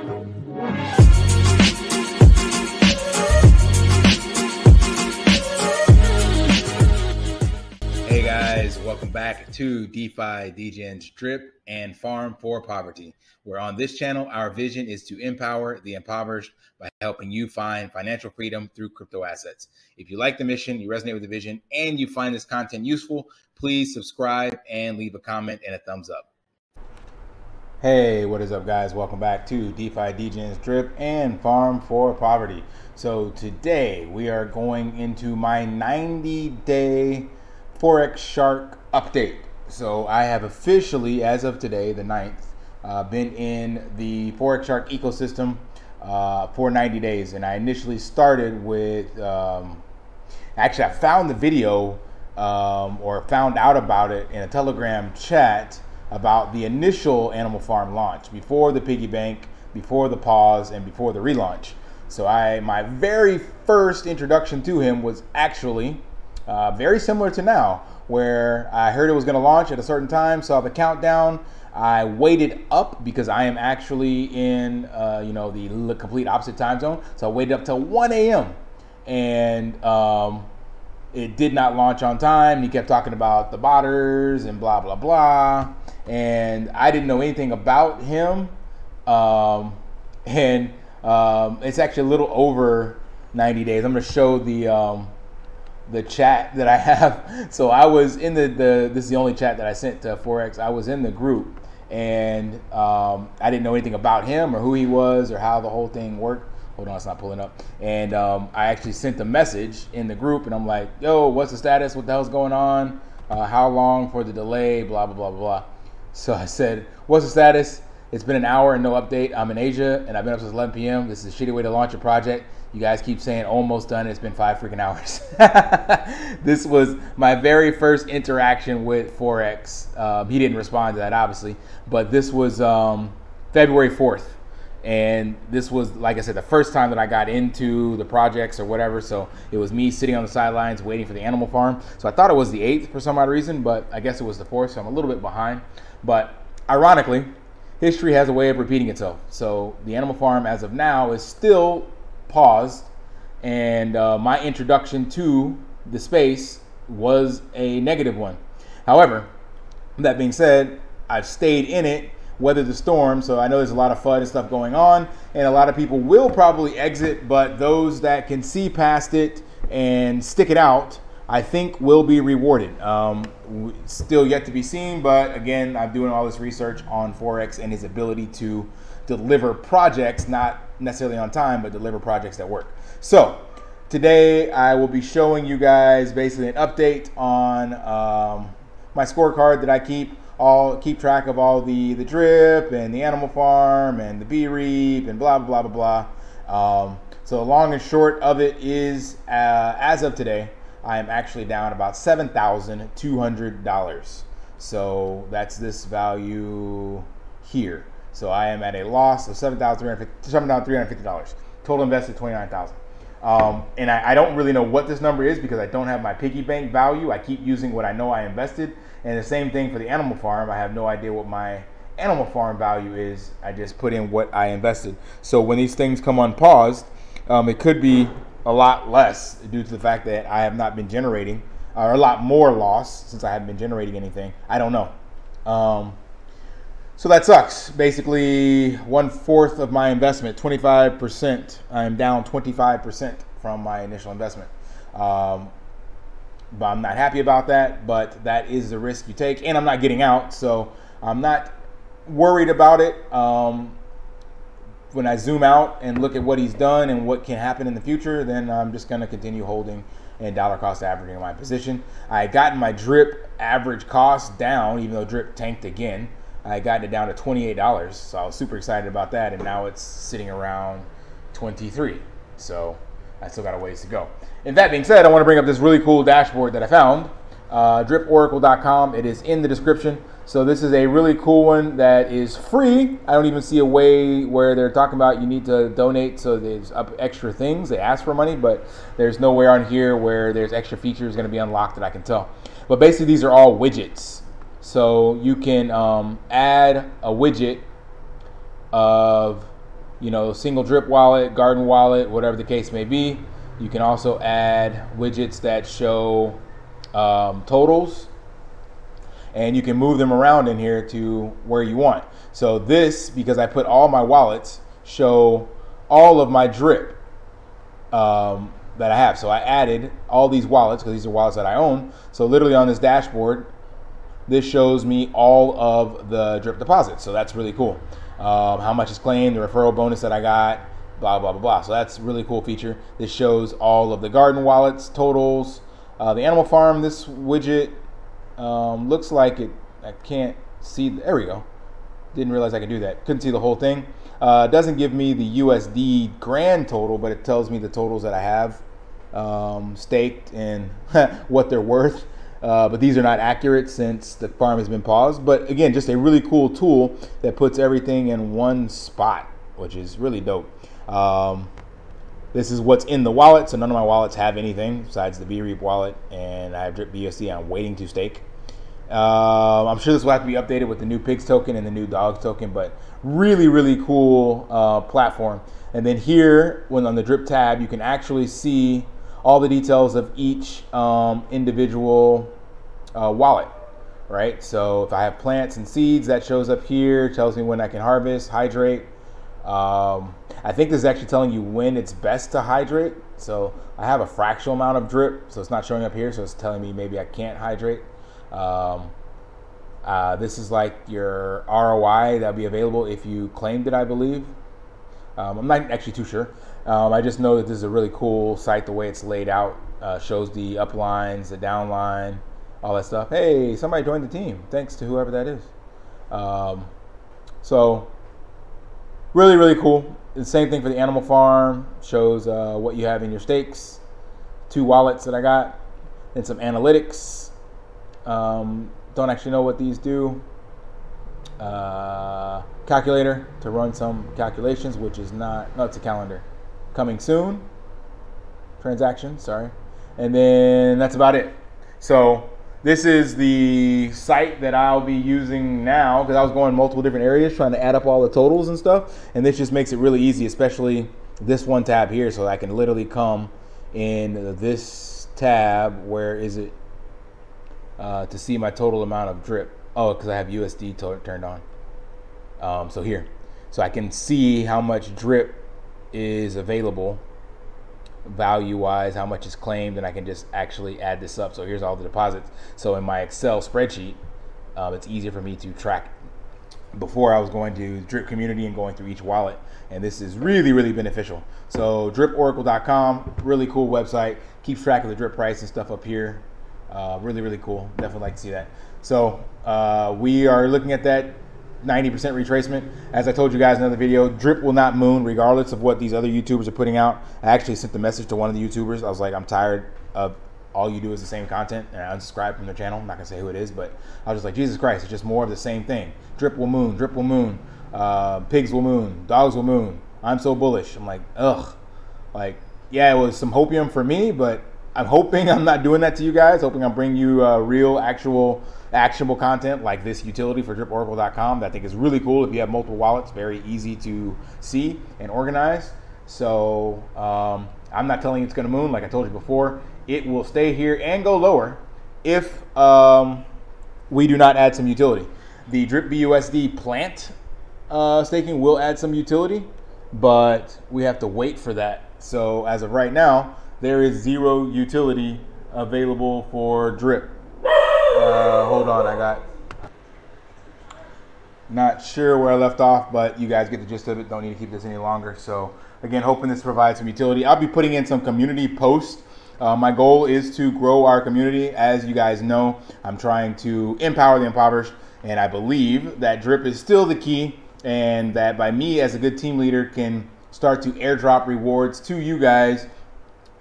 Hey guys, welcome back to DeFi Degens Drip and Farm for Poverty. Where on this channel, our vision is to empower the impoverished by helping you find financial freedom through crypto assets. If you like the mission, you resonate with the vision, and you find this content useful, please subscribe and leave a comment and a thumbs up. Hey, what is up, guys? Welcome back to DeFi Degens Drip and Farm for Poverty. So, today we are going into my 90 day Forex Shark update. So I have officially, as of today, the 9th, uh, been in the Forex Shark ecosystem uh, for 90 days. And I initially started with, um, actually, I found the video um, or found out about it in a Telegram chat about the initial Animal Farm launch before the piggy bank, before the pause, and before the relaunch. So I, my very first introduction to him was actually uh, very similar to now, where I heard it was going to launch at a certain time, saw the countdown. I waited up because I am actually in, uh, you know, the complete opposite time zone. So I waited up till 1 a.m. and um, it did not launch on time. He kept talking about the botters and blah blah blah, and I didn't know anything about him. Um, and um, it's actually a little over 90 days. I'm going to show the um, the chat that I have. So I was in the, the this is the only chat that I sent to Forex. I was in the group and um, I didn't know anything about him or who he was or how the whole thing worked. Hold on, it's not pulling up. And um, I actually sent a message in the group and I'm like, yo, what's the status? What the hell's going on? Uh, how long for the delay? Blah, blah, blah, blah. So I said, what's the status? It's been an hour and no update. I'm in Asia and I've been up since 11 p.m. This is a shitty way to launch a project. You guys keep saying almost done. It's been five freaking hours. this was my very first interaction with Forex. Um, he didn't respond to that, obviously, but this was um, February 4th. And this was, like I said, the first time that I got into the projects or whatever. So it was me sitting on the sidelines waiting for the animal farm. So I thought it was the 8th for some odd reason, but I guess it was the 4th. So I'm a little bit behind. But ironically, history has a way of repeating itself. So the animal farm, as of now, is still paused, and uh, my introduction to the space was a negative one. However, that being said, I've stayed in it, weathered the storm, so I know there's a lot of FUD and stuff going on, and a lot of people will probably exit, but those that can see past it and stick it out I think will be rewarded. Um, still yet to be seen, but again, I'm doing all this research on Forex and his ability to deliver projects, not necessarily on time, but deliver projects that work. So today I will be showing you guys basically an update on um, my scorecard that I keep all keep track of all the the drip and the animal farm and the bee reap and blah blah blah blah. Um, so long and short of it is, uh, as of today, I am actually down about $7,200. So that's this value here. So I am at a loss of $7,350. Total invested 29000 um, and I, I, don't really know what this number is because I don't have my piggy bank value. I keep using what I know I invested. And the same thing for the animal farm. I have no idea what my animal farm value is. I just put in what I invested. So when these things come unpaused, um, it could be a lot less due to the fact that I have not been generating, or a lot more loss since I haven't been generating anything. I don't know. Um, so that sucks. Basically, one fourth of my investment, 25%. I'm down 25% from my initial investment. Um, but I'm not happy about that, but that is the risk you take. And I'm not getting out, so I'm not worried about it. Um, when I zoom out and look at what he's done and what can happen in the future, then I'm just going to continue holding and dollar cost averaging my position. I had gotten my drip average cost down, even though drip tanked again. I got it down to $28, so I was super excited about that, and now it's sitting around 23. So I still got a ways to go. And that being said, I want to bring up this really cool dashboard that I found, uh, driporacle.com. It is in the description. So this is a really cool one that is free. I don't even see a way where they're talking about you need to donate so there's extra things. They ask for money, but there's nowhere on here where there's extra features going to be unlocked that I can tell. But basically these are all widgets. So you can um, add a widget of you know, single drip wallet, garden wallet, whatever the case may be. You can also add widgets that show um, totals and you can move them around in here to where you want. So this, because I put all my wallets, show all of my drip um, that I have. So I added all these wallets because these are wallets that I own. So literally on this dashboard, this shows me all of the drip deposits. So that's really cool. Um, how much is claimed, the referral bonus that I got, blah, blah, blah, blah. So that's really cool feature. This shows all of the garden wallets, totals. Uh, the animal farm, this widget um, looks like it, I can't see, there we go. Didn't realize I could do that. Couldn't see the whole thing. Uh, doesn't give me the USD grand total, but it tells me the totals that I have um, staked and what they're worth. Uh, but these are not accurate since the farm has been paused. But again, just a really cool tool that puts everything in one spot, which is really dope. Um, this is what's in the wallet, so none of my wallets have anything besides the BREAP wallet, and I have Drip BUSD. I'm waiting to stake. Uh, I'm sure this will have to be updated with the new pigs token and the new dogs token, but really, really cool uh, platform. And then here, when on the drip tab, you can actually see all the details of each um, individual uh, wallet, right? So if I have plants and seeds, that shows up here, tells me when I can harvest, hydrate. Um, I think this is actually telling you when it's best to hydrate. So I have a fractional amount of drip, so it's not showing up here. So it's telling me maybe I can't hydrate. Um, uh, this is like your ROI that'll be available if you claimed it, I believe. Um, I'm not actually too sure. Um, I just know that this is a really cool site. The way it's laid out uh, shows the up lines, the down line, all that stuff. Hey, somebody joined the team. Thanks to whoever that is. Um, so, really, really cool. The same thing for the animal farm. Shows uh, what you have in your stakes. Two wallets that I got, and some analytics. Um, don't actually know what these do. Uh, calculator to run some calculations, which is not, no, it's a calendar. Coming soon. Transaction, sorry. And then that's about it. So this is the site that I'll be using now because I was going multiple different areas trying to add up all the totals and stuff. And this just makes it really easy, especially this one tab here. So I can literally come in this tab. Where is it? Uh, to see my total amount of drip. Oh, because I have USD turned on. Um, so here, so I can see how much drip is available value wise, how much is claimed, and I can just actually add this up. So here's all the deposits. So in my Excel spreadsheet, um, it's easier for me to track. Before I was going to Drip Community and going through each wallet, and this is really, really beneficial. So driporacle.com, really cool website. Keeps track of the drip price and stuff up here. Uh, really, really cool. Definitely like to see that. So uh, we are looking at that 90% retracement. As I told you guys in another video, drip will not moon regardless of what these other YouTubers are putting out. I actually sent the message to one of the YouTubers. I was like, I'm tired of all you do is the same content and I unsubscribed from their channel. I'm not gonna say who it is, but I was just like, Jesus Christ, it's just more of the same thing. Drip will moon, drip will moon, uh, pigs will moon, dogs will moon. I'm so bullish. I'm like, ugh. Like, yeah, it was some hopium for me, but I'm hoping I'm not doing that to you guys. Hoping I'm bringing you uh, real, actual, actionable content like this utility for driporacle.com that I think is really cool. If you have multiple wallets, very easy to see and organize. So um, I'm not telling you it's going to moon. Like I told you before, it will stay here and go lower if um, we do not add some utility. The Drip BUSD plant uh, staking will add some utility, but we have to wait for that. So as of right now, there is zero utility available for drip. Uh, hold on, I got not sure where I left off, but you guys get the gist of it. Don't need to keep this any longer. So again, hoping this provides some utility. I'll be putting in some community posts. Uh, my goal is to grow our community. As you guys know, I'm trying to empower the impoverished, and I believe that drip is still the key, and that by me as a good team leader can start to airdrop rewards to you guys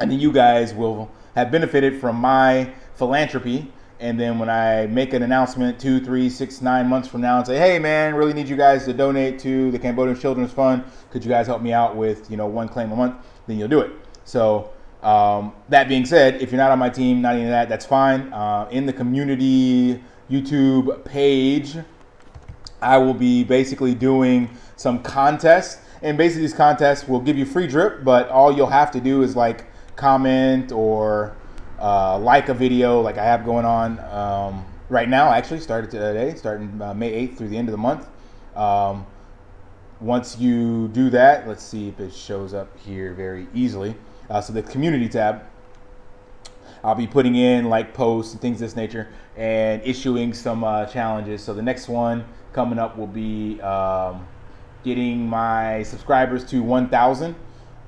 and then you guys will have benefited from my philanthropy. And then when I make an announcement two, three, six, nine months from now and say, hey man, really need you guys to donate to the Cambodian Children's Fund. Could you guys help me out with, you know, one claim a month? Then you'll do it. So um, that being said, if you're not on my team, not any of that, that's fine. Uh, in the community YouTube page, I will be basically doing some contests And basically, these contests will give you free drip, but all you'll have to do is like comment or uh, like a video, like I have going on um, right now. Actually, started today, starting uh, May 8th through the end of the month. Um, once you do that, let's see if it shows up here very easily. Uh, so the community tab, I'll be putting in like posts and things this nature and issuing some uh, challenges. So the next one coming up will be um, getting my subscribers to 1,000.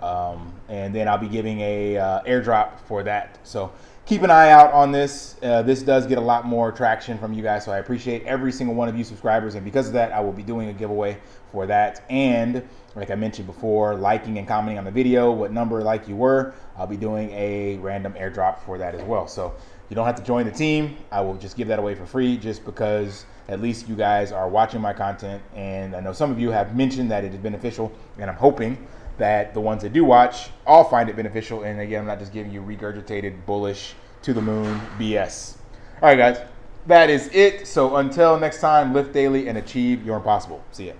Um, and then I'll be giving a uh, airdrop for that. So keep an eye out on this. Uh, this does get a lot more traction from you guys, so I appreciate every single one of you subscribers. And because of that, I will be doing a giveaway for that. And like I mentioned before, liking and commenting on the video, what number like you were, I'll be doing a random airdrop for that as well. So you don't have to join the team. I will just give that away for free just because at least you guys are watching my content. And I know some of you have mentioned that it is beneficial, and I'm hoping that the ones that do watch all find it beneficial. And again, I'm not just giving you regurgitated, bullish, to the moon BS. All right, guys, that is it. So until next time, lift daily and achieve your impossible. See ya.